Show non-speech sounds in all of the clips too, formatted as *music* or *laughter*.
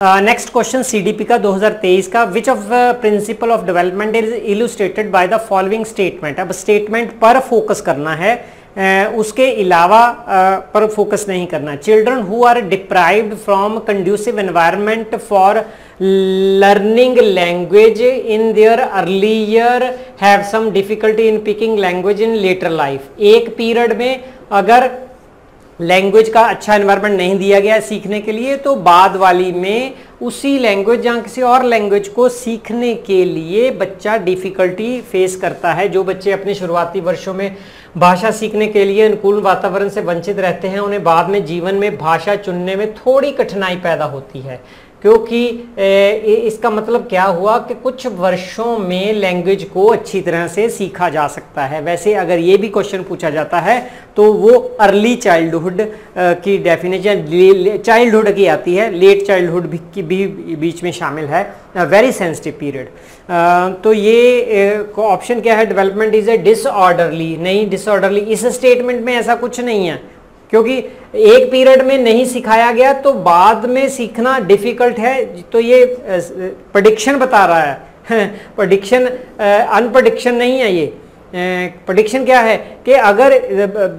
Next question CDP का 2023 का which of principle of development is illustrated by the following statement अब statement पर focus करना है uh, उसके अलावा uh, पर फोकस नहीं करना। Children who are deprived from conducive environment for learning language in their early year have some difficulty in picking language in later life एक पीरियड में अगर लैंग्वेज का अच्छा इन्वायरमेंट नहीं दिया गया सीखने के लिए तो बाद वाली में उसी लैंग्वेज या किसी और लैंग्वेज को सीखने के लिए बच्चा डिफ़िकल्टी फेस करता है। जो बच्चे अपने शुरुआती वर्षों में भाषा सीखने के लिए अनुकूल वातावरण से वंचित रहते हैं, उन्हें बाद में जीवन में भाषा चुनने में थोड़ी कठिनाई पैदा होती है। क्योंकि इसका मतलब क्या हुआ कि कुछ वर्षों में लैंग्वेज को अच्छी तरह से सीखा जा सकता है। वैसे अगर ये भी क्वेश्चन पूछा जाता है तो वो अर्ली चाइल्डहुड की डेफिनेशन चाइल्डहुड की आती है। लेट चाइल्डहुड भी, की, भी, बीच में शामिल है। वेरी सेंसिटिव पीरियड तो ये ऑप्शन क्या है? डेवलपमेंट इज़ ए डिसऑर्डरली नहीं डिसऑर्डरली इस स्टेटमेंट में ऐसा कुछ नहीं है। क्योंकि एक पीरियड में नहीं सिखाया गया तो बाद में सीखना डिफ़िकल्ट है। तो ये प्रडिक्शन बता रहा है। *laughs* प्रडिक्शन अनप्रडिक्शन नहीं है ये। प्रडिक्शन क्या है कि अगर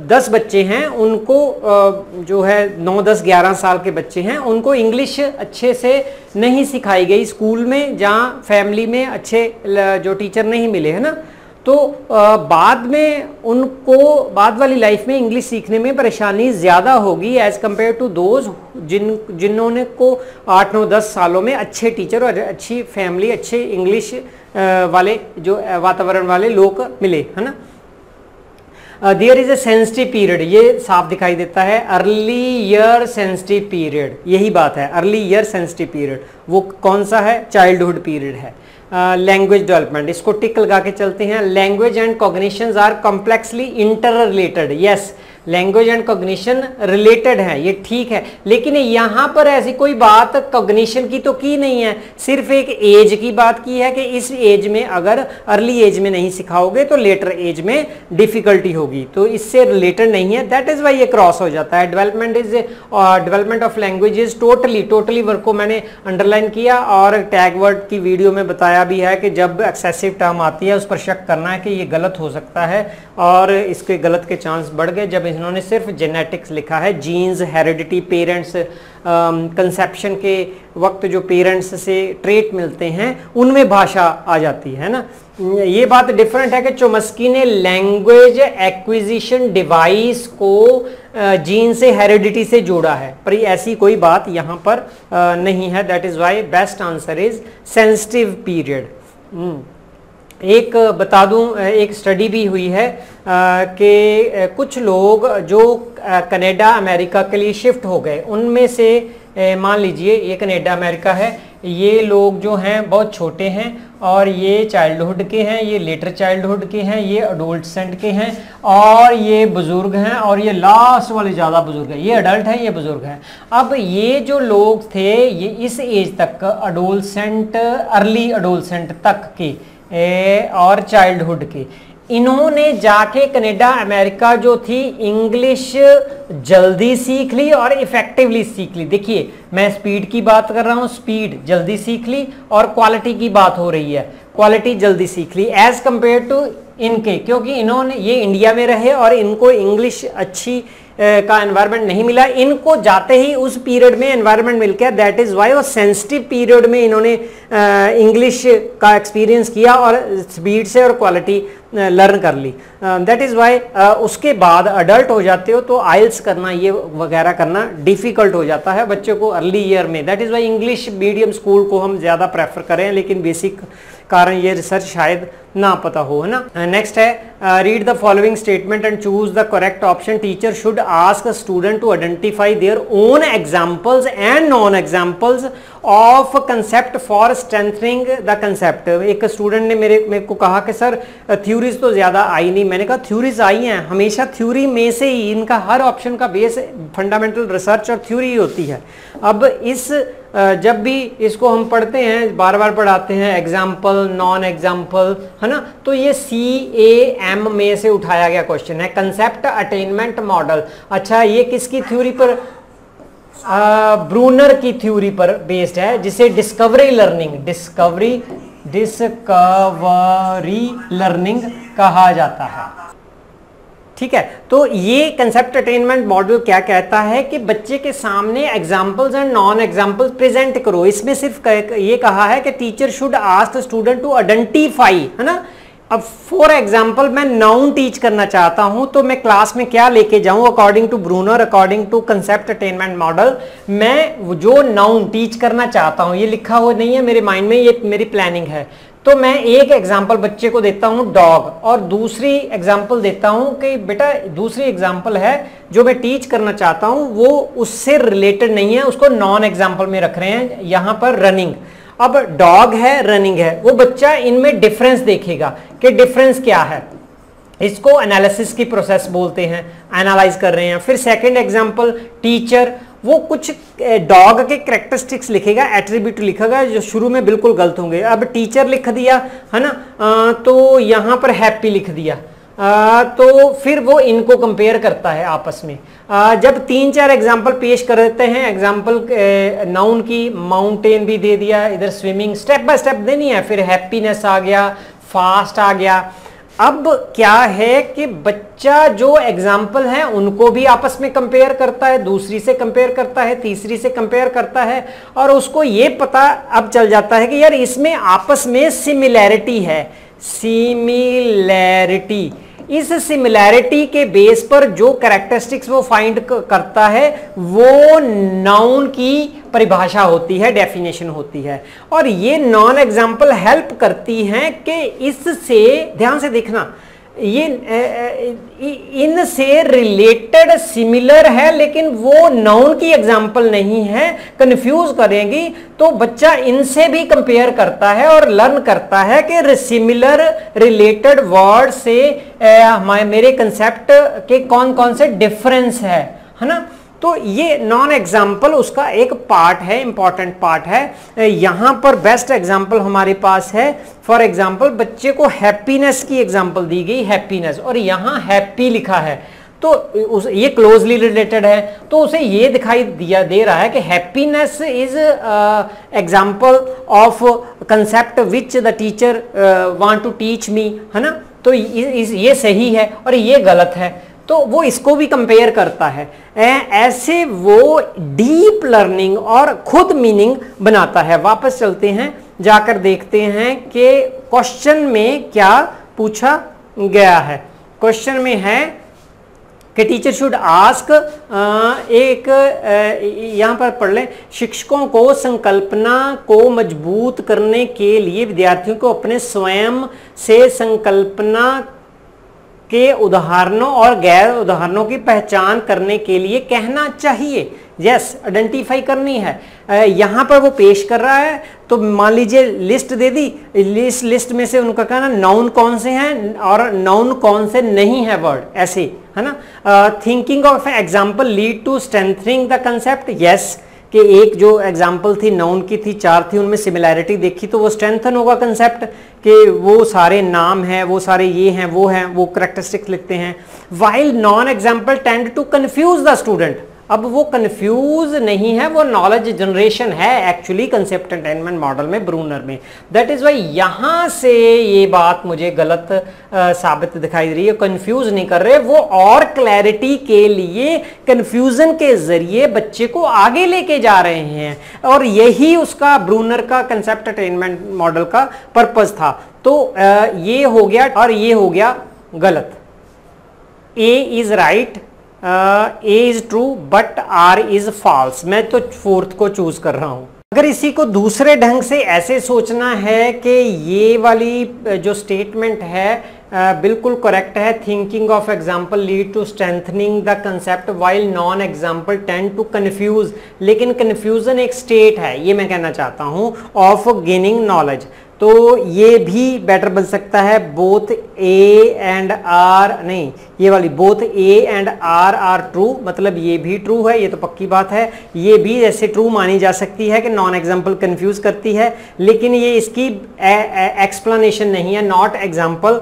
10 बच्चे हैं, उनको जो है 9 10 11 साल के बच्चे हैं, उनको इंग्लिश अच्छे से नहीं सिखाई गई स्कूल में, जहाँ फैमिली में अच्छे जो टीचर नहीं मिले, है ना? तो बाद में उनको, बाद वाली लाइफ में इंग्लिश सीखने में परेशानी ज़्यादा होगी एज़ कंपेयर टू दोज जिन, जिन्होंने को आठ, नौ, दस सालों में अच्छे टीचर और अच्छी फैमिली अच्छे इंग्लिश वाले जो वातावरण वाले लोग मिले, है ना? There is a sensitive period ये साफ़ दिखाई देता है अर्ली ईयर सेंसिटिव पीरियड यही बात है अर्ली ईयर सेंसिटिव पीरियड वो कौन सा है? चाइल्डहुड पीरियड है। लैंग्वेज डेवलपमेंट इसको टिक लगा के चलते हैं। Language and cognition are complexly inter related yes language and cognition related है, ये ठीक है। लेकिन यहाँ पर ऐसी कोई बात कॉग्निशन की तो की नहीं है। सिर्फ़ एक एज की बात की है कि इस एज में अगर अर्ली एज में नहीं सिखाओगे तो लेटर एज में डिफिकल्टी होगी। तो इससे रिलेटेड नहीं है। दैट इज़ वाई ये क्रॉस हो जाता है। Development is development of language is totally totally work को मैंने अंडरलाइन किया और टैग वर्ड की वीडियो में बताया भी है कि जब एक्सेसिव टर्म आती है, उस पर शक करना है कि ये गलत हो सकता है और इसके गलत के चांस बढ़ गए। जब इन्होंने सिर्फ़ जेनेटिक्स लिखा है जीन्स हेरिडिटी पेरेंट्स कंसेप्शन के वक्त जो पेरेंट्स से ट्रेट मिलते हैं, उनमें भाषा आ जाती है ना? ये बात डिफरेंट है कि चोमस्की ने लैंग्वेज एक्विजिशन डिवाइस को जीन से हेरिडिटी से जोड़ा है। पर ऐसी कोई बात यहाँ पर नहीं है। That is why best answer is sensitive period एक बता दूँ एक स्टडी भी हुई है कि कुछ लोग जो कनाडा, अमेरिका के लिए शिफ्ट हो गए, उनमें से मान लीजिए, ये कनाडा, अमेरिका है, ये लोग जो हैं, बहुत छोटे हैं, और ये चाइल्डहुड के हैं, ये लेटर चाइल्डहुड के हैं, ये अडोल्टसेंट के हैं, और ये बुज़ुर्ग हैं, और ये लास्ट वाले ज़्यादा बुज़ुर्ग हैं, ये अडल्ट हैं, ये बुज़ुर्ग हैं। अब ये जो लोग थे, ये इस एज तक अडोलसेंट अर्ली अडोलसेंट तक के और चाइल्डहुड की। इन्होंने जाके कनेडा, अमेरिका जो थी इंग्लिश जल्दी सीख ली और इफेक्टिवली सीख ली। देखिए, मैं स्पीड की बात कर रहा हूँ स्पीड जल्दी सीख ली और क्वालिटी की बात हो रही है। क्वालिटी जल्दी सीख ली एज कंपेयर टू इनके, क्योंकि इन्होंने, ये इंडिया में रहे और इनको इंग्लिश अच्छी का एनवायरनमेंट नहीं मिला। इनको जाते ही उस पीरियड में एनवायरनमेंट मिल गया। दैट इज़ वाई वो सेंसिटिव पीरियड में इन्होंने इंग्लिश का एक्सपीरियंस किया और स्पीड से और क्वालिटी लर्न कर ली। दैट इज़ वाई उसके बाद अडल्ट हो जाते हो तो आइल्स करना, ये वगैरह करना डिफ़िकल्ट हो जाता है बच्चों को अर्ली ईयर में। That is why English medium school को हम ज़्यादा प्रेफर करें, लेकिन बेसिक कारण ये रिसर्च शायद ना पता हो, है ना? नेक्स्ट है read the following statement and choose the correct option teacher should ask student to identify their own examples and non examples of concept for strengthening the concept एक स्टूडेंट ने मेरे मेरे को कहा कि, सर थ्योरीज तो ज़्यादा आई नहीं। मैंने कहा थ्योरीज आई हैं। हमेशा थ्योरी में से ही इनका हर ऑप्शन का बेस फंडामेंटल रिसर्च और थ्योरी होती है। अब इस जब भी इसको हम पढ़ते हैं बार बार पढ़ाते हैं एग्ज़ाम्पल नॉन एग्ज़ाम्पल है ना? तो ये सी ए एम में से उठाया गया क्वेश्चन है कंसेप्ट अटेनमेंट मॉडल अच्छा ये किसकी थ्योरी पर? ब्रूनर की थ्योरी पर बेस्ड है, जिसे discovery learning discovery discovery learning कहा जाता है। ठीक है? तो ये कंसेप्ट अटेनमेंट मॉडल क्या कहता है कि बच्चे के सामने examples and non examples present करो। इसमें सिर्फ़ ये कहा है कि teacher should ask student to identify है ना? अब फॉर एग्ज़ाम्पल मैं नाउन टीच करना चाहता हूँ तो मैं क्लास में क्या लेके जाऊँ? According to Bruner according to concept attainment model मैं जो नाउन टीच करना चाहता हूँ, ये लिखा हुआ नहीं है मेरे माइंड में, ये मेरी प्लानिंग है। तो मैं एक एग्ज़ाम्पल बच्चे को देता हूँ डॉग और दूसरी एग्ज़ाम्पल देता हूँ कि बेटा, दूसरी एग्ज़ाम्पल है जो मैं टीच करना चाहता हूँ, वो उससे रिलेटेड नहीं है, उसको नॉन एग्ज़ाम्पल में रख रहे हैं, यहाँ पर रनिंग अब डॉग है रनिंग है, वो बच्चा इनमें डिफरेंस देखेगा कि डिफरेंस क्या है। इसको एनालिसिस की प्रोसेस बोलते हैं एनालाइज कर रहे हैं। फिर सेकंड एग्जांपल टीचर वो कुछ डॉग के करेक्टरिस्टिक्स लिखेगा एट्रीब्यूट लिखेगा जो शुरू में बिल्कुल गलत होंगे। अब टीचर लिख दिया है ना? आ, तो यहाँ पर हैप्पी लिख दिया। आ, तो फिर वो इनको कंपेयर करता है आपस में। आ, जब तीन चार एग्ज़ाम्पल पेश कर देते हैं एग्ज़ाम्पल नाउन की माउंटेन भी दे दिया इधर स्विमिंग स्टेप बाय स्टेप देनी है फिर हैप्पीनेस आ गया फास्ट आ गया। अब क्या है कि बच्चा जो एग्ज़ाम्पल है, उनको भी आपस में कंपेयर करता है, दूसरी से कंपेयर करता है, तीसरी से कंपेयर करता है, और उसको ये पता अब चल जाता है कि यार इसमें आपस में सिमिलैरिटी है। सिमिलैरिटी इस सिमिलैरिटी के बेस पर जो कैरेक्टरिस्टिक्स वो फाइंड करता है, वो नाउन की परिभाषा होती है डेफिनेशन होती है। और ये नॉन एग्ज़ाम्पल हेल्प करती हैं कि इससे, ध्यान से देखना ये इनसे रिलेटेड सिमिलर है, लेकिन वो नाउन की एग्ज़ाम्पल नहीं है। कंफ्यूज करेंगी तो बच्चा इनसे भी कंपेयर करता है और लर्न करता है कि सिमिलर रिलेटेड वर्ड से हमारे, मेरे कंसेप्ट के कौन कौन से डिफरेंस है है ना? तो ये नॉन एग्ज़ाम्पल उसका एक पार्ट है इंपॉर्टेंट पार्ट है। यहाँ पर बेस्ट एग्ज़ाम्पल हमारे पास है। फॉर एग्ज़ाम्पल बच्चे को हैप्पीनेस की एग्ज़ाम्पल दी गई हैप्पीनेस और यहाँ हैप्पी लिखा है। तो उस, ये क्लोजली रिलेटेड है। तो उसे ये दिखाई दिया, दे रहा है कि happiness is example of concept which the teacher want to teach me है ना? तो ये सही है और ये गलत है। तो वो इसको भी कंपेयर करता है। ऐसे वो डीप लर्निंग और खुद मीनिंग बनाता है। वापस चलते हैं, जाकर देखते हैं कि क्वेश्चन में क्या पूछा गया है। क्वेश्चन में है कि टीचर शुड आस्क एक यहाँ पर पढ़ लें, शिक्षकों को संकल्पना को मज़बूत करने के लिए विद्यार्थियों को अपने स्वयं से संकल्पना के उदाहरणों और गैर उदाहरणों की पहचान करने के लिए कहना चाहिए। यस आइडेंटिफाई करनी है। यहाँ पर वो पेश कर रहा है तो मान लीजिए लिस्ट दे दी। लिस्ट लिस्ट में से उनका कहना नाउन कौन से हैं और नाउन कौन से नहीं है वर्ड ऐसे, है ना? Thinking of example lead to strengthening the concept yes कि एक जो एग्ज़ाम्पल थी नाउन की थी, चार थी, उनमें सिमिलैरिटी देखी तो वो स्ट्रेंथन होगा कंसेप्ट कि वो सारे नाम हैं, वो सारे ये हैं, वो हैं, वो करेक्टरिस्टिक्स लिखते हैं। While non example tend to confuse the student अब वो कंफ्यूज नहीं है वो नॉलेज जनरेशन है एक्चुअली कंसेप्ट अटेनमेंट मॉडल में ब्रूनर में। दैट इज़ वाई यहाँ से ये बात मुझे गलत आ, साबित दिखाई दे रही है कन्फ्यूज़ नहीं कर रहे वो और क्लैरिटी के लिए कन्फ्यूज़न के ज़रिए बच्चे को आगे लेके जा रहे हैं। और यही उसका ब्रूनर का कंसेप्ट अटेनमेंट मॉडल का पर्पज था। तो आ, ये हो गया और ये हो गया गलत। A is right A is true but R is false मैं तो फोर्थ को चूज़ कर रहा हूँ। अगर इसी को दूसरे ढंग से ऐसे सोचना है कि ये वाली जो स्टेटमेंट है uh, बिल्कुल करेक्ट है thinking of example lead to strengthening the concept while non example tend to confuse लेकिन कन्फ्यूज़न एक स्टेट है ये मैं कहना चाहता हूँ ऑफ़ गेनिंग नॉलेज तो ये भी बेटर बन सकता है बोथ ए एंड आर नहीं, ये वाली both A and R are true मतलब ये भी ट्रू है, ये तो पक्की बात है, ये भी ऐसे ट्रू मानी जा सकती है कि नॉन एग्ज़ाम्पल कंफ्यूज करती है, लेकिन ये इसकी एक्सप्लेनेशन नहीं है नॉट एग्ज़ाम्पल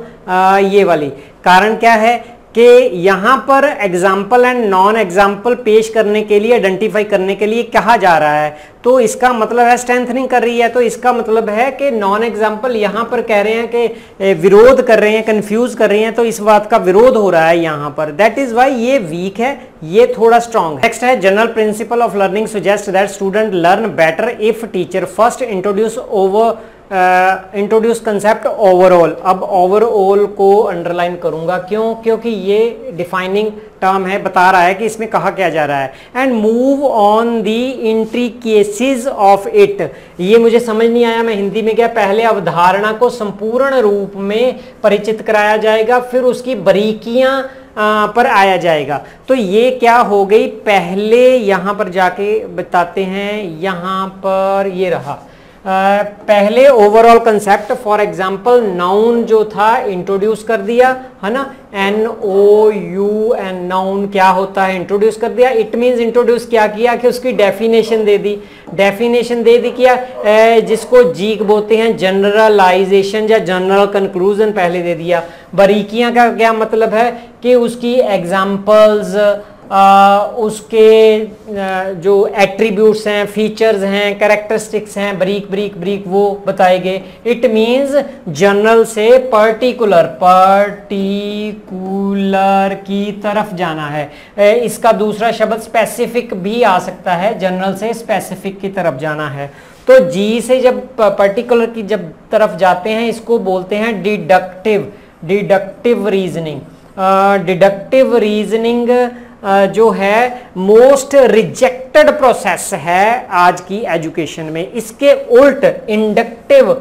ये वाली। कारण क्या है? कि यहाँ पर एग्ज़ाम्पल एंड नॉन एग्ज़ाम्पल पेश करने के लिए आइडेंटिफाई करने के लिए कहा जा रहा है। तो इसका मतलब है स्ट्रेंथनिंग कर रही है। तो इसका मतलब है कि नॉन एग्ज़ाम्पल यहाँ पर कह रहे हैं कि विरोध कर रहे हैं कंफ्यूज कर रहे हैं। तो इस बात का विरोध हो रहा है यहाँ पर। दैट इज़ वाई ये वीक है, ये थोड़ा स्ट्रॉन्ग नेक्स्ट है general principle of learning suggest that student learn better if teacher first introduce over introduce concept overall अब ओवरऑल को अंडरलाइन करूँगा। क्यों? क्योंकि ये डिफाइनिंग टर्म है, बता रहा है कि इसमें कहा क्या जा रहा है। And move on the intricacies of it ये मुझे समझ नहीं आया मैं हिंदी में क्या पहले अवधारणा को संपूर्ण रूप में परिचित कराया जाएगा, फिर उसकी बारीकियाँ पर आया जाएगा। तो ये क्या हो गई? पहले यहाँ पर जाके बताते हैं, यहाँ पर ये रहा। पहले overall concept for example noun जो था इंट्रोड्यूस कर दिया, है ना? N O U N noun क्या होता है इंट्रोड्यूस कर दिया। इट मींस इंट्रोड्यूस क्या किया? कि उसकी डेफिनेशन दे दी। डेफिनेशन दे दी किया जिसको जीक बोलते हैं जनरलाइजेशन या जनरल कंक्लूजन पहले दे दिया। बारीकियाँ का क्या मतलब है? कि उसकी एग्जाम्पल्स आ, उसके जो एट्रीब्यूट्स हैं फीचर्स हैं करेक्टरिस्टिक्स हैं ब्रीक ब्रीक ब्रीक वो बताए गए। इट मींस जनरल से पर्टिकुलर पर्टिकुलर की तरफ़ जाना है। इसका दूसरा शब्द स्पेसिफिक भी आ सकता है जनरल से स्पेसिफिक की तरफ़ जाना है। तो जी से जब पर्टिकुलर की जब तरफ़ जाते हैं इसको बोलते हैं deductive deductive reasoning deductive reasoning जो है मोस्ट रिजेक्टेड प्रोसेस है आज की एजुकेशन में। इसके उल्ट इंडक्टिव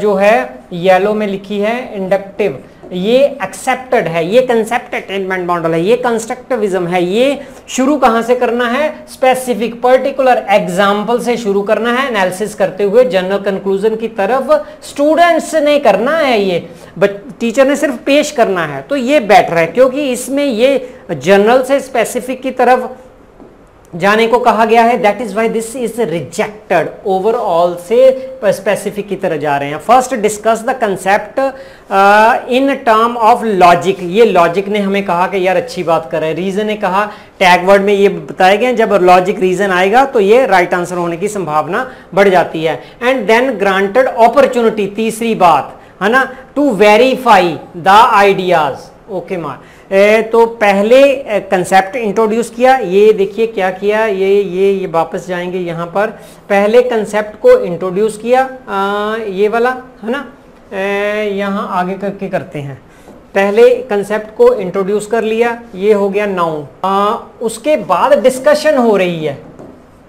जो है येलो में लिखी है इंडक्टिव ये एक्सेप्टेड है, ये कंसेप्ट अटेनमेंट मॉडल है, ये कंस्ट्रक्टिविज्म है, ये शुरू कहाँ से करना है? स्पेसिफिक पर्टिकुलर एग्ज़ाम्पल से शुरू करना है एनालिसिस करते हुए जनरल कंक्लूजन की तरफ़। स्टूडेंट्स ने करना है ये टीचर ने सिर्फ़ पेश करना है तो ये बेटर है, क्योंकि इसमें ये जनरल से स्पेसिफिक की तरफ़ जाने को कहा गया है। That is why this is rejected overall से स्पेसिफिक की तरह जा रहे हैं। First discuss the concept in term of logic ये लॉजिक ने हमें कहा कि यार अच्छी बात कर रहे हैं। रीजन ने कहा टैग वर्ड में ये बताया गया जब लॉजिक रीजन आएगा तो ये राइट right आंसर होने की संभावना बढ़ जाती है। एंड देन ग्रांटेड अपॉर्चुनिटी तीसरी बात, है ना? To verify the ideas okay मार तो पहले कंसेप्ट इंट्रोड्यूस किया। ये देखिए क्या किया ये ये ये वापस जाएँगे यहाँ पर। पहले कंसेप्ट को इंट्रोड्यूस किया आ, ये वाला है ना? यहाँ आगे करके करते हैं। पहले कंसेप्ट को इंट्रोड्यूस कर लिया ये हो गया नाउन उसके बाद डिस्कशन हो रही है।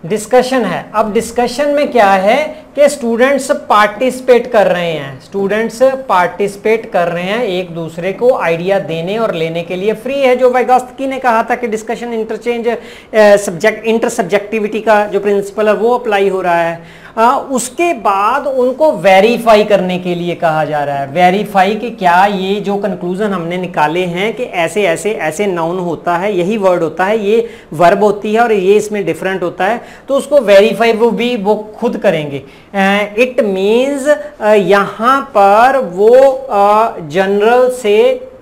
डिस्कशन है। अब डिस्कशन में क्या है? कि स्टूडेंट्स पार्टिसिपेट कर रहे हैं। स्टूडेंट्स पार्टिसिपेट कर रहे हैं एक दूसरे को आइडिया देने और लेने के लिए। फ्री है जो वैगोस्की ने कहा था कि discussion interchange subject inter subjectivity का जो प्रिंसिपल है वो अप्लाई हो रहा है। आ, उसके बाद उनको वेरीफाई करने के लिए कहा जा रहा है। वेरीफाई कि क्या ये जो कंक्लूजन हमने निकाले हैं कि ऐसे ऐसे ऐसे नाउन होता है यही वर्ड होता है ये वर्ब होती है और ये इसमें डिफरेंट होता है तो उसको वेरीफाई वो भी वो खुद करेंगे। इट मीन्स यहाँ पर वो जनरल से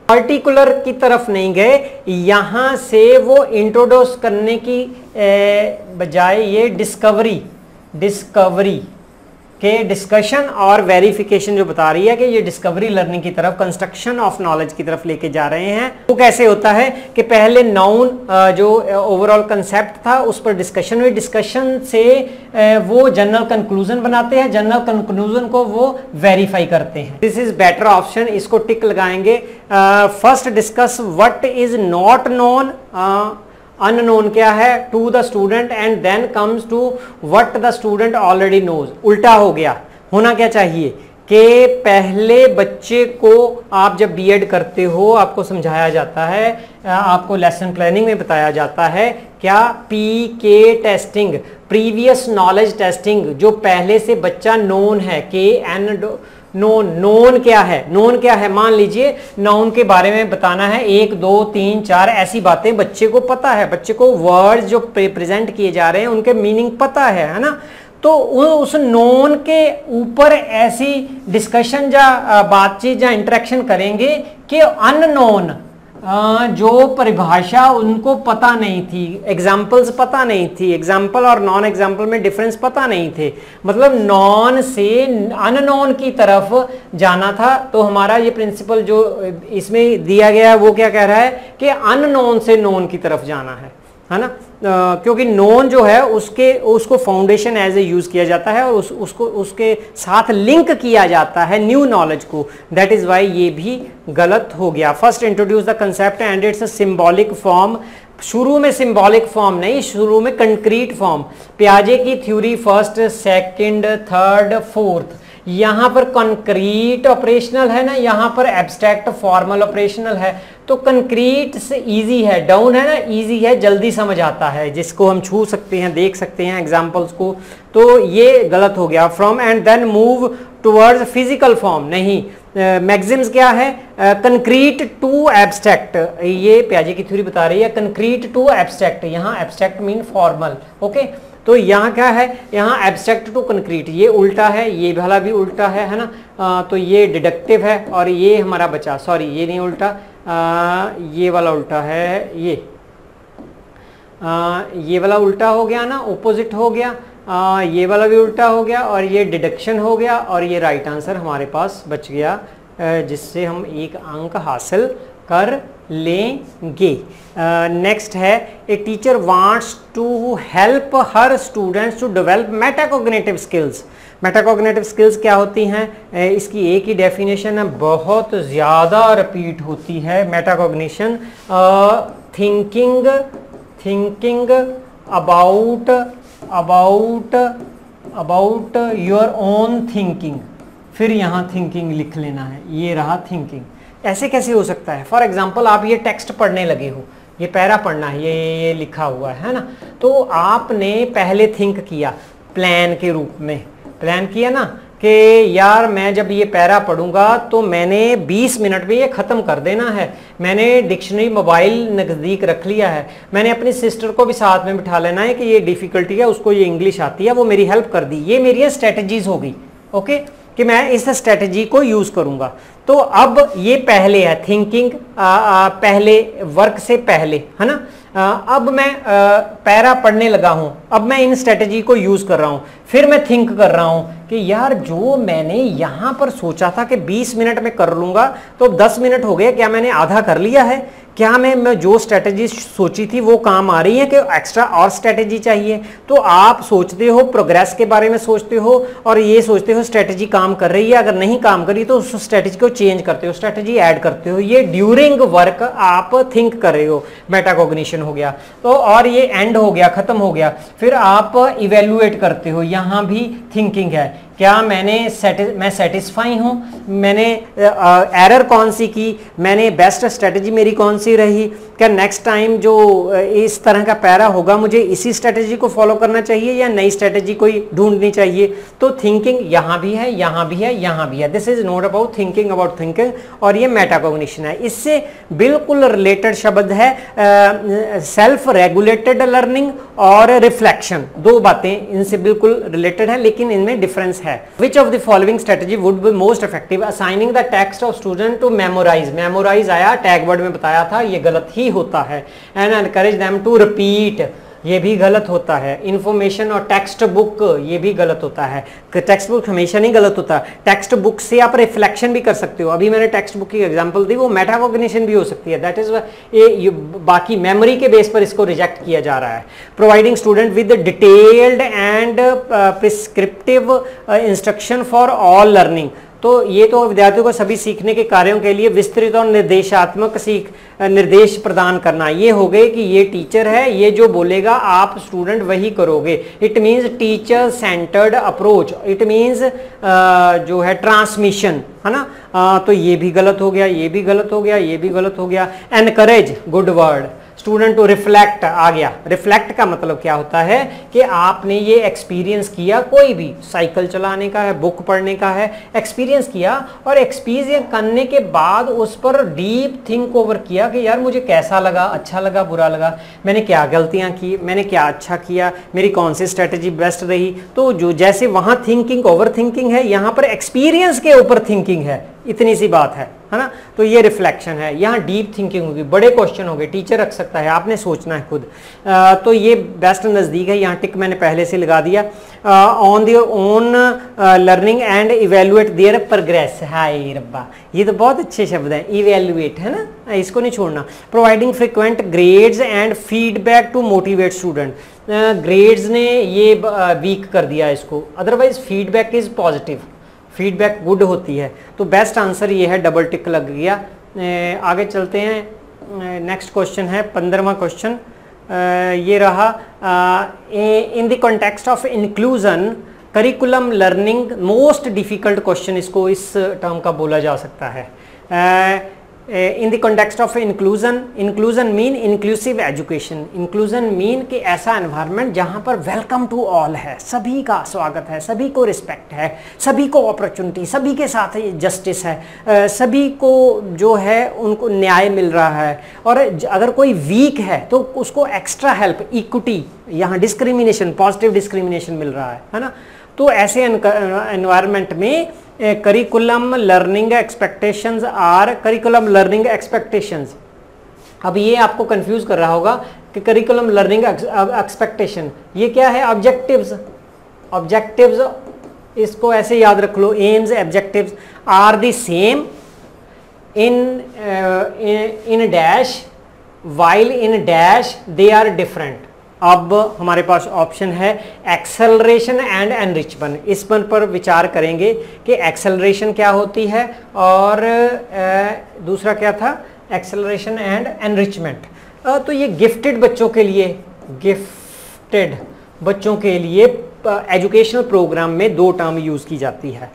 पर्टिकुलर की तरफ़ नहीं गए, यहाँ से वो इंट्रोड्यूस करने की बजाय ये डिस्कवरी डिस्कवरी के डिस्कशन और वेरिफिकेशन जो बता रही है कि ये डिस्कवरी लर्निंग की तरफ़ कंस्ट्रक्शन ऑफ़ नॉलेज की तरफ़ लेके जा रहे हैं। वो तो कैसे होता है कि पहले नाउन जो ओवरऑल कंसेप्ट था, उस पर डिस्कशन हुई। डिस्कशन से वो जनरल कंक्लूजन बनाते हैं। जनरल कंक्लूजन को वो वेरीफाई करते हैं। दिस इज़ बेटर ऑप्शन इसको टिक लगाएँगे। First discuss what is not known unknown क्या है to the student and then comes to what the student already knows उल्टा हो गया होना क्या चाहिए कि पहले बच्चे को आप जब बीएड करते हो आपको समझाया जाता है आपको लेसन प्लानिंग में बताया जाता है क्या पी के टेस्टिंग प्रीवियस नॉलेज टेस्टिंग जो पहले से बच्चा नोन है के एन नोन नोन क्या है? नोन क्या है? मान लीजिए, नाउन के बारे में बताना है। एक, दो, तीन, चार, ऐसी बातें बच्चे को पता है। बच्चे को वर्ड जो प्रेजेंट किए जा रहे हैं, उनके मीनिंग पता है है ना? तो उस नोन के ऊपर ऐसी डिस्कशन या बातचीत या इंटरेक्शन करेंगे कि अननोन जो परिभाषा उनको पता नहीं थी एग्जाम्पल्स पता नहीं थी एग्ज़ाम्पल और नॉन एग्ज़ाम्पल में डिफरेंस पता नहीं थे। मतलब नॉन से अननोन की तरफ़ जाना था तो हमारा ये प्रिंसिपल जो इसमें दिया गया है, वो क्या कह रहा है कि अननोन से नॉन की तरफ़ जाना है है ना? क्योंकि नोन जो है उसके उसको फाउंडेशन एज ए यूज़ किया जाता है और उस, उसको उसके साथ लिंक किया जाता है न्यू नॉलेज को। दैट इज़ वाई ये भी गलत हो गया। First introduce the concept and its symbolic form शुरू में सिंबॉलिक फॉर्म नहीं शुरू में कंक्रीट फॉर्म प्याजे की theory first second third fourth यहाँ पर कंक्रीट ऑपरेशनल है ना यहाँ पर एब्स्ट्रैक्ट फॉर्मल ऑपरेशनल है। तो कंक्रीट से इजी है डाउन है ना इजी है जल्दी समझ आता है। जिसको हम छू सकते हैं देख सकते हैं एग्जांपल्स को तो ये गलत हो गया। From and then move towards physical form नहीं। मैग्जिम्स uh, क्या है? कंक्रीट टू एब्स्ट्रैक्ट ये प्याजे की थ्योरी बता रही है। कंक्रीट टू एब्स्ट्रैक्ट यहाँ एब्स्ट्रैक्ट मीन फॉर्मल ओके तो यहाँ क्या है? यहाँ एब्स्ट्रैक्ट टू कंक्रीट ये उल्टा है ये भला भी उल्टा है है ना? आ, तो ये डिडक्टिव है और ये हमारा बचा सॉरी ये नहीं उल्टा आ, ये वाला उल्टा है ये। आ, ये वाला उल्टा हो गया ना ओपोजिट हो गया आ, ये वाला भी उल्टा हो गया और ये डिडक्शन हो गया और ये राइट आंसर हमारे पास बच गया जिससे हम एक अंक हासिल कर लेंगे। नेक्स्ट है a teacher wants to help her students to develop metacognitive skills metacognitive skills क्या होती हैं? इसकी एक ही डेफिनेशन है, बहुत ज़्यादा रिपीट होती है metacognition thinking thinking about about about your own thinking फिर यहाँ थिंकिंग लिख लेना है, ये रहा थिंकिंग ऐसे कैसे हो सकता है? फॉर एग्ज़ाम्पल आप ये टेक्स्ट पढ़ने लगे हो, ये पैरा पढ़ना है, ये ये लिखा हुआ है ना? तो आपने पहले थिंक किया प्लान के रूप में। प्लान किया ना कि यार मैं जब ये पैरा पढ़ूँगा तो मैंने 20 मिनट में ये ख़त्म कर देना है। मैंने डिक्शनरी मोबाइल नज़दीक रख लिया है। मैंने अपनी सिस्टर को भी साथ में बिठा लेना है कि ये डिफ़िकल्टी है, उसको ये इंग्लिश आती है, वो मेरी हेल्प कर दी। ये मेरी स्ट्रेटजीज होगी ओके कि मैं इस स्ट्रेटजी को यूज़ करूँगा। तो अब ये पहले है थिंकिंग पहले वर्क से पहले है ना? आ, अब मैं आ, पैरा पढ़ने लगा हूँ अब मैं इन स्ट्रेटजी को यूज़ कर रहा हूँ। फिर मैं थिंक कर रहा हूँ कि यार जो मैंने यहाँ पर सोचा था कि 20 मिनट में कर लूँगा तो 10 मिनट हो गया क्या मैंने आधा कर लिया है? क्या मैं मैं जो स्ट्रेटजी सोची थी, वो काम आ रही है कि एक्स्ट्रा और स्ट्रेटजी चाहिए? तो आप सोचते हो प्रोग्रेस के बारे में सोचते हो, और ये सोचते हो स्ट्रेटजी काम कर रही है, अगर नहीं काम करी तो उस स्ट्रेटजी को चेंज करते हो स्ट्रेटजी ऐड करते हो। ये ड्यूरिंग वर्क आप थिंक कर रहे हो। मेटाकोग्निशन हो गया। तो और ये एंड हो गया, खत्म हो गया। फिर आप इवेल्युएट करते हो, यहाँ भी थिंकिंग है। क्या मैंने सेटि, मैं सेटिस्फाई हूँ? मैंने एरर कौन सी की? मैंने बेस्ट स्ट्रेटजी मेरी कौन सी रही? क्या नेक्स्ट टाइम जो इस तरह का पैरा होगा मुझे इसी स्ट्रेटजी को फॉलो करना चाहिए या नई स्ट्रेटजी कोई ढूंढनी चाहिए? तो थिंकिंग यहाँ भी है यहाँ भी है यहाँ भी है। This is not about thinking about thinking और ये मेटाकोग्निशन है। इससे बिल्कुल रिलेटेड शब्द है सेल्फ रेगुलेटेड लर्निंग और रिफ्लेक्शन दो बातें इनसे बिल्कुल रिलेटेड है, लेकिन इनमें डिफरेंस है। Which of the following strategy would be most effective assigning the text of student to memorize memorize आया टैग वर्ड में बताया था, ये गलत ही होता है। And encourage them to repeat ये भी गलत होता है। इन्फॉर्मेशन और टेक्स्ट बुक ये भी गलत होता है। टेक्स्ट बुक हमेशा नहीं गलत होता। टेक्स्ट बुक से आप रिफ्लेक्शन भी कर सकते हो। अभी मैंने टेक्स्ट बुक की एग्जांपल दी, वो मेटाकोग्निशन भी हो सकती है। दैट इज़ ये बाकी मेमोरी के बेस पर इसको रिजेक्ट किया जा रहा है। Providing student with detailed and prescriptive instruction for all learning तो ये तो विद्यार्थियों को सभी सीखने के कार्यों के लिए विस्तृत और निर्देशात्मक सीख निर्देश प्रदान करना। ये हो गए कि ये टीचर है ये जो बोलेगा आप स्टूडेंट वही करोगे। It means teacher centred approach. It means जो है ट्रांसमिशन है ना? आ, तो ये भी गलत हो गया ये भी गलत हो गया ये भी गलत हो गया। Encourage good word. Student to reflect आ गया। रिफ्लेक्ट का मतलब क्या होता है कि आपने ये एक्सपीरियंस किया, कोई भी साइकिल चलाने का है बुक पढ़ने का है एक्सपीरियंस किया और एक्सपीरियंस करने के बाद उस पर डीप थिंक ओवर किया कि यार मुझे कैसा लगा अच्छा लगा, बुरा लगा। मैंने क्या गलतियाँ की, मैंने क्या अच्छा किया, मेरी कौन सी स्ट्रेटेजी बेस्ट रही? तो जो जैसे वहाँ थिंकिंग ओवर थिंकिंग है, यहाँ पर एक्सपीरियंस के ऊपर थिंकिंग है। इतनी सी बात है है ना? तो ये रिफ्लेक्शन है। यहाँ डीप थिंकिंग होगी बड़े क्वेश्चन होंगे टीचर रख सकता है आपने सोचना है खुद। आ, तो ये बेस्ट नज़दीक है यहाँ टिक मैंने पहले से लगा दिया। On their own learning and evaluate their progress हाय रब्बा ये तो बहुत अच्छे शब्द हैं इवेलुएट है ना? इसको नहीं छोड़ना। Providing frequent grades and feedback to motivate student grades ने ये वीक कर दिया इसको। Otherwise feedback is positive feedback good होती है। तो बेस्ट आंसर ये है डबल टिक लग गया। आगे चलते हैं। नेक्स्ट क्वेश्चन है पंद्रवा क्वेश्चन ये रहा in the context of inclusion curriculum learning most difficult question इसको इस टर्म का बोला जा सकता है। In the context of inclusion inclusion mean inclusive education inclusion mean कि ऐसा एनवायरनमेंट जहाँ पर वेलकम टू ऑल है। सभी का स्वागत है सभी को रिस्पेक्ट है सभी को अपॉर्चुनिटी सभी के साथ जस्टिस है। Uh, सभी को जो है उनको न्याय मिल रहा है। और अगर कोई वीक है तो उसको एक्स्ट्रा हेल्प इक्विटी यहाँ डिस्क्रिमिनेशन पॉजिटिव डिस्क्रिमिनेशन मिल रहा है है ना? तो ऐसे एनवायरनमेंट में curriculum learning expectations are curriculum learning expectations अब ये आपको कंफ्यूज कर रहा होगा कि करिकुलम लर्निंग एक्सपेक्टेशन ये क्या है? ऑब्जेक्टिव्स ऑब्जेक्टिव्स इसको ऐसे याद रख लो. Aims objectives are the same in in dash while in dash they are different अब हमारे पास ऑप्शन है एक्सेलरेशन एंड एनरिचमेंट इस पर पर विचार करेंगे कि एक्सेलरेशन क्या होती है और दूसरा क्या था? एक्सेलरेशन एंड एनरिचमेंट तो ये गिफ्टेड बच्चों के लिए गिफ्टेड बच्चों के लिए एजुकेशनल प्रोग्राम में दो टर्म यूज़ की जाती है।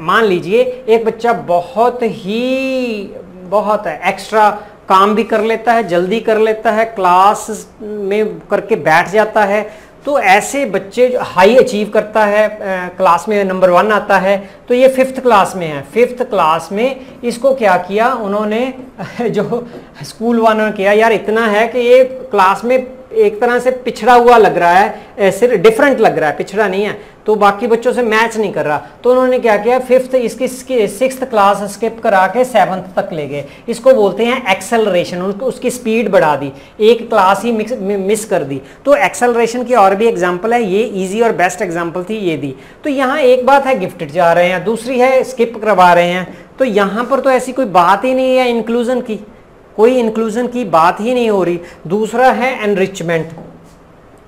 मान लीजिए, एक बच्चा बहुत ही, बहुत एक्स्ट्रा काम भी कर लेता है, जल्दी कर लेता है क्लास में करके बैठ जाता है। तो ऐसे बच्चे जो हाई अचीव करता है क्लास में नंबर वन आता है तो ये फिफ्थ क्लास में है। फिफ्थ क्लास में इसको क्या किया? उन्होंने, *laughs* जो स्कूल वालों ने किया, यार इतना है कि ये क्लास में एक तरह से पिछड़ा हुआ लग रहा है सिर्फ़ डिफरेंट लग रहा है, पिछड़ा नहीं है। तो बाकी बच्चों से मैच नहीं कर रहा। तो उन्होंने क्या किया? फिफ्थ इसकी सिक्स क्लास स्किप करा के सेवन्थ तक ले गए। इसको बोलते हैं एक्सेलरेशन उसको उसकी स्पीड बढ़ा दी। एक क्लास ही मिक्स मिस कर दी। तो एक्सेलरेशन की और भी एग्ज़ाम्पल है। ये ईजी और बेस्ट एग्ज़ाम्पल थी ये दी। तो यहाँ एक बात है गिफ्टेड जा रहे हैं। दूसरी है स्किप करवा रहे हैं। तो यहाँ पर तो ऐसी कोई बात ही नहीं है इंक्लूजन की। कोई इंक्लूजन की बात ही नहीं हो रही। दूसरा है एनरिचमेंट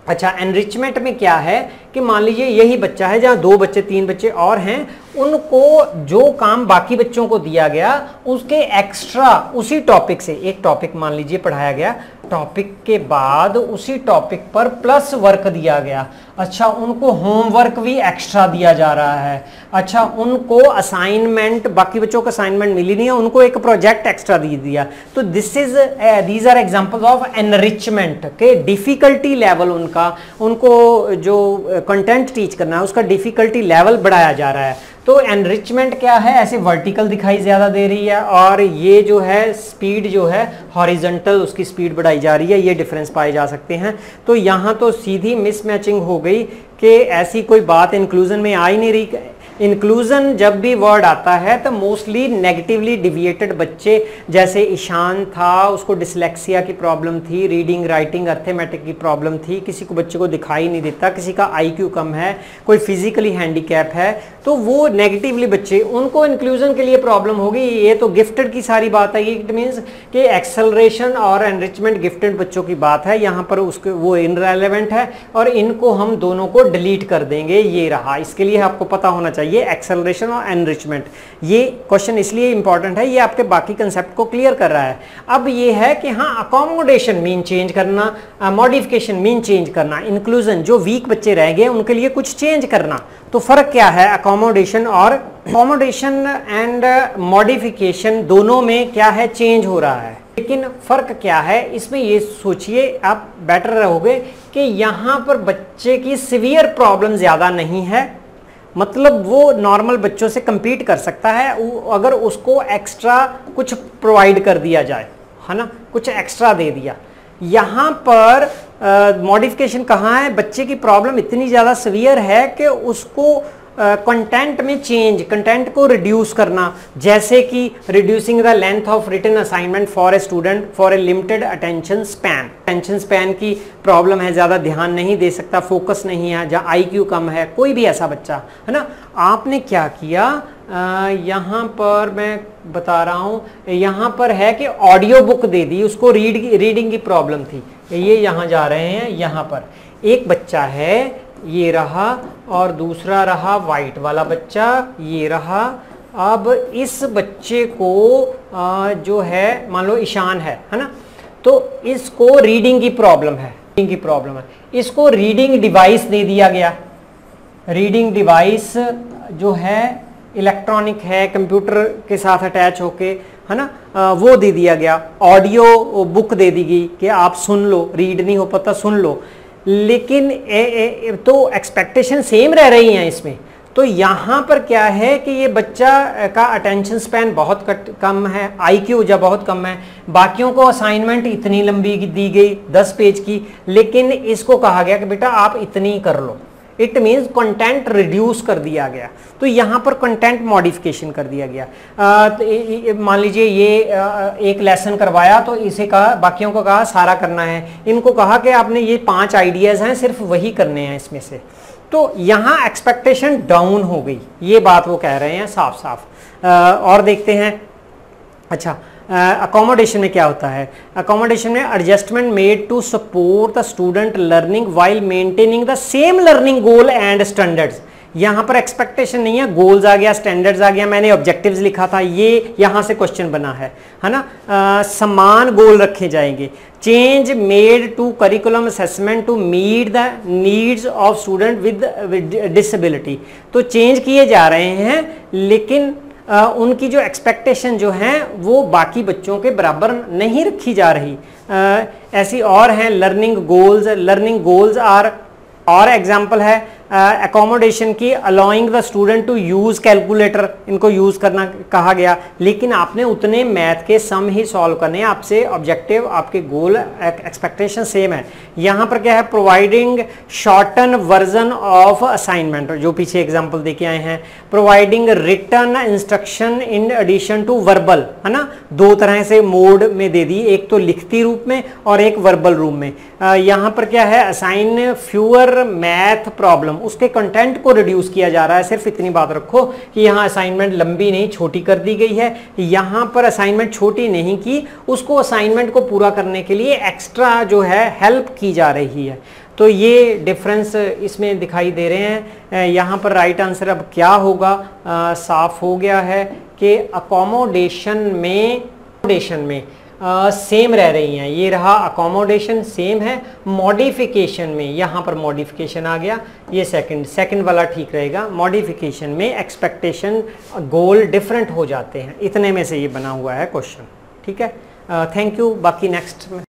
अच्छा एनरिचमेंट में क्या है? कि मान लीजिए यही बच्चा है जहाँ दो बच्चे, तीन बच्चे और हैं, उनको जो काम बाकी बच्चों को दिया गया, उसके एक्स्ट्रा उसी टॉपिक से, एक टॉपिक मान लीजिए पढ़ाया गया टॉपिक के बाद उसी टॉपिक पर प्लस वर्क दिया गया। अच्छा उनको होमवर्क भी एक्स्ट्रा दिया जा रहा है। अच्छा उनको असाइनमेंट बाकी बच्चों को असाइनमेंट मिली नहीं है, उनको एक प्रोजेक्ट एक्स्ट्रा दे दिया। तो this is these are examples of enrichment के डिफिकल्टी लेवल उनका। उनको जो कंटेंट टीच करना है, उसका डिफिकल्टी लेवल बढ़ाया जा रहा है। तो एनरिचमेंट क्या है? ऐसे वर्टिकल दिखाई ज़्यादा दे रही है और ये जो है स्पीड जो है हॉरिजेंटल उसकी स्पीड बढ़ाई जा रही है, ये डिफरेंस पाए जा सकते हैं। तो यहाँ तो सीधी मिसमैचिंग हो गई कि ऐसी कोई बात इंक्लूजन में आ ही नहीं रही। इंक्लूजन जब भी वर्ड आता है तो मोस्टली नेगेटिवली डिविएटेड बच्चे, जैसे ईशान था, उसको डिसलेक्सिया की प्रॉब्लम थी रीडिंग राइटिंग अर्थेमेटिक की प्रॉब्लम थी, किसी को बच्चे को दिखाई नहीं देता, किसी का आईक्यू कम है, कोई फिजिकली हैंडीकैप है तो वो नेगेटिवली बच्चे, उनको इंक्लूजन के लिए प्रॉब्लम होगी। ये तो गिफ्टेड की सारी बात है। इट मीन्स कि एक्सेलरेशन और एनरिचमेंट गिफ्टेड बच्चों की बात है। यहाँ पर उसके, वो इनरेलीवेंट है और इनको हम दोनों को डिलीट कर देंगे। ये रहा। इसके लिए आपको पता होना चाहिए एक्सेलरेशन और एनरिचमेंट ये क्वेश्चन इसलिए इंपॉर्टेंट है, ये आपके बाकी कंसेप्ट को क्लियर कर रहा है। अब ये है कि हाँ अकोमोडेशन मीन चेंज करना मॉडिफिकेशन मीन चेंज करना इंक्लूजन जो वीक बच्चे रह गए, उनके लिए कुछ चेंज करना। तो फ़र्क क्या है? अकोमोडेशन और अकोमोडेशन एंड मॉडिफिकेशन दोनों में क्या है? चेंज हो रहा है। लेकिन फ़र्क क्या है? इसमें ये सोचिए, आप बेटर रहोगे कि यहाँ पर बच्चे की सिवियर प्रॉब्लम ज़्यादा नहीं है। मतलब वो नॉर्मल बच्चों से compete कर सकता है अगर उसको एक्स्ट्रा कुछ प्रोवाइड कर दिया जाए, है ना? कुछ एक्स्ट्रा दे दिया। यहाँ पर मॉडिफिकेशन कहाँ है? बच्चे की प्रॉब्लम इतनी ज़्यादा सवियर है कि उसको कंटेंट में चेंज कंटेंट को रिड्यूस करना, जैसे कि reducing the length of written assignment for a student for a limited attention span attention span की प्रॉब्लम है, ज़्यादा ध्यान नहीं दे सकता फोकस नहीं है, जहाँ आई कम है, कोई भी ऐसा बच्चा, है ना? आपने क्या किया? यहाँ पर मैं बता रहा हूँ, यहाँ पर है कि ऑडियो बुक दे दी, उसको रीड रीडिंग की प्रॉब्लम थी। ये यहाँ जा रहे हैं, यहाँ पर। एक बच्चा है ये रहा और दूसरा रहा वाइट वाला बच्चा ये रहा। अब इस बच्चे को आ, जो है मान लो ईशान है है ना? तो इसको रीडिंग की प्रॉब्लम है रीडिंग की प्रॉब्लम है। इसको रीडिंग डिवाइस दे दिया गया। रीडिंग डिवाइस जो है इलेक्ट्रॉनिक है कंप्यूटर के साथ अटैच होके है ना? वो दे दिया गया। ऑडियो बुक दे दी गई कि आप सुन लो रीड नहीं हो पता सुन लो। लेकिन ए, ए, तो एक्सपेक्टेशन सेम रह रही हैं इसमें। तो यहाँ पर क्या है कि ये बच्चा का अटेंशन स्पैन बहुत कट, कम है आई आईक्यू जब बहुत कम है। बाकियों को असाइनमेंट इतनी लंबी दी गई दस पेज की लेकिन इसको कहा गया कि बेटा आप इतनी कर लो। इट मीन्स कंटेंट रिड्यूस कर दिया गया। तो यहाँ पर कंटेंट मॉडिफिकेशन कर दिया गया। तो मान लीजिए ये एक लेसन करवाया तो इसे कहा बाकियों को कहा सारा करना है। इनको कहा कि आपने ये पाँच आइडियाज़ हैं सिर्फ़ वही करने हैं इसमें से। तो यहाँ एक्सपेक्टेशन डाउन हो गई। ये बात वो कह रहे हैं साफ़ साफ़ आ, और देखते हैं। अच्छा अकोमोडेशन में क्या होता है? अकोमोडेशन में adjustment made to support the student learning while maintaining the same learning goal and standards यहाँ पर एक्सपेक्टेशन नहीं है गोल्स आ गया स्टैंडर्ड्स आ गया, मैंने ऑब्जेक्टिव्स लिखा था, ये यहाँ से क्वेश्चन बना है है ना? समान गोल रखे जाएँगे। Change made to curriculum assessment to meet the needs of student with disability तो चेंज किए जा रहे हैं, लेकिन उनकी जो एक्सपेक्टेशन जो हैं, वो बाकी बच्चों के बराबर नहीं रखी जा रही। ऐसी और हैं learning goals learning goals are और एग्ज़ाम्पल है एकोमोडेशन की allowing the student to use calculator इनको यूज़ करना कहा गया। लेकिन आपने उतने मैथ के सम ही सॉल्व करने आपसे ऑब्जेक्टिव आपके गोल एक्सपेक्टेशन सेम है। यहाँ पर क्या है? Providing shorten version of assignment जो पीछे एग्ज़ाम्पल दे के आए हैं। Providing written instruction in addition to verbal है ना? दो तरह से मोड में दे दी। एक तो लिखती रूप में और एक वर्बल रूप में। यहाँ पर क्या है? Assign fewer math problem problem उसके कंटेंट को रिड्यूस किया जा रहा है। सिर्फ़ इतनी बात रखो कि यहाँ असाइनमेंट लंबी नहीं छोटी कर दी गई है। यहाँ पर असाइनमेंट छोटी नहीं की उसको असाइनमेंट को पूरा करने के लिए एक्स्ट्रा जो है हेल्प की जा रही है। तो ये डिफरेंस इसमें दिखाई दे रहे हैं। यहाँ पर राइट आंसर अब क्या होगा? आ, साफ़ हो गया है कि अकोमोडेशन में अकोमोडेशन में सेम रह रही हैं। ये रहा अकोमोडेशन सेम है। मॉडिफिकेशन में यहाँ पर मॉडिफिकेशन आ गया। ये सेकंड सेकंड वाला ठीक रहेगा। मॉडिफिकेशन में एक्सपेक्टेशन गोल डिफरेंट हो जाते हैं। इतने में से ये बना हुआ है क्वेश्चन ठीक है? थैंक यू बाकी नेक्स्ट में